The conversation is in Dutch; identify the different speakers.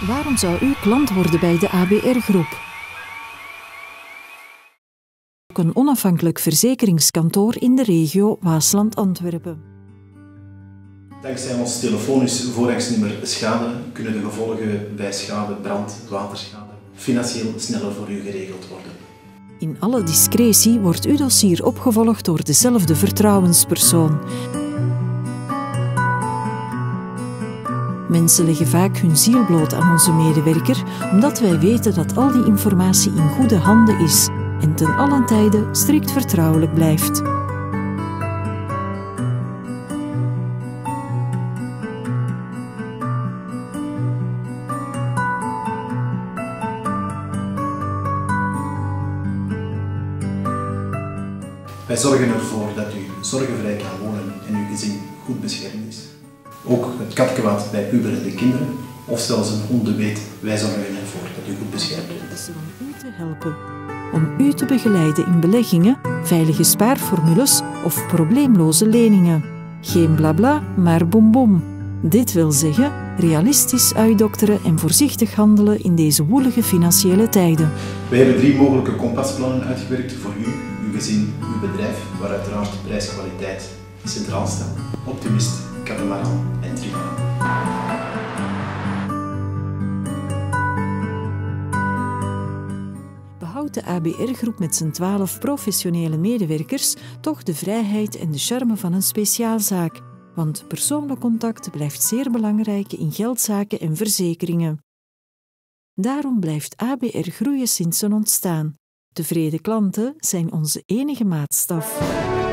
Speaker 1: Waarom zou u klant worden bij de ABR-groep? Een onafhankelijk verzekeringskantoor in de regio Waasland-Antwerpen.
Speaker 2: Dankzij ons telefonisch voorrangsnummer schade kunnen de gevolgen bij schade, brand, waterschade financieel sneller voor u geregeld worden.
Speaker 1: In alle discretie wordt uw dossier opgevolgd door dezelfde vertrouwenspersoon. Mensen leggen vaak hun ziel bloot aan onze medewerker, omdat wij weten dat al die informatie in goede handen is en ten allen tijde strikt vertrouwelijk blijft.
Speaker 2: Wij zorgen ervoor dat u zorgenvrij kan wonen en uw gezin goed beschermd is. Ook het katkwaad bij puberende kinderen of zelfs een hondenbeet, wij zorgen ervoor dat u goed beschermd bent.
Speaker 1: om u te helpen. Om u te begeleiden in beleggingen, veilige spaarformules of probleemloze leningen. Geen blabla, maar boem. Dit wil zeggen realistisch uitdokteren en voorzichtig handelen in deze woelige financiële tijden.
Speaker 2: Wij hebben drie mogelijke kompasplannen uitgewerkt voor u, uw gezin, uw bedrijf, waar uiteraard prijs-kwaliteit centraal staan. Optimist, Catamaran en Trimaran.
Speaker 1: behoudt de ABR-groep met zijn twaalf professionele medewerkers toch de vrijheid en de charme van een speciaalzaak. Want persoonlijk contact blijft zeer belangrijk in geldzaken en verzekeringen. Daarom blijft ABR groeien sinds zijn ontstaan. Tevreden klanten zijn onze enige maatstaf.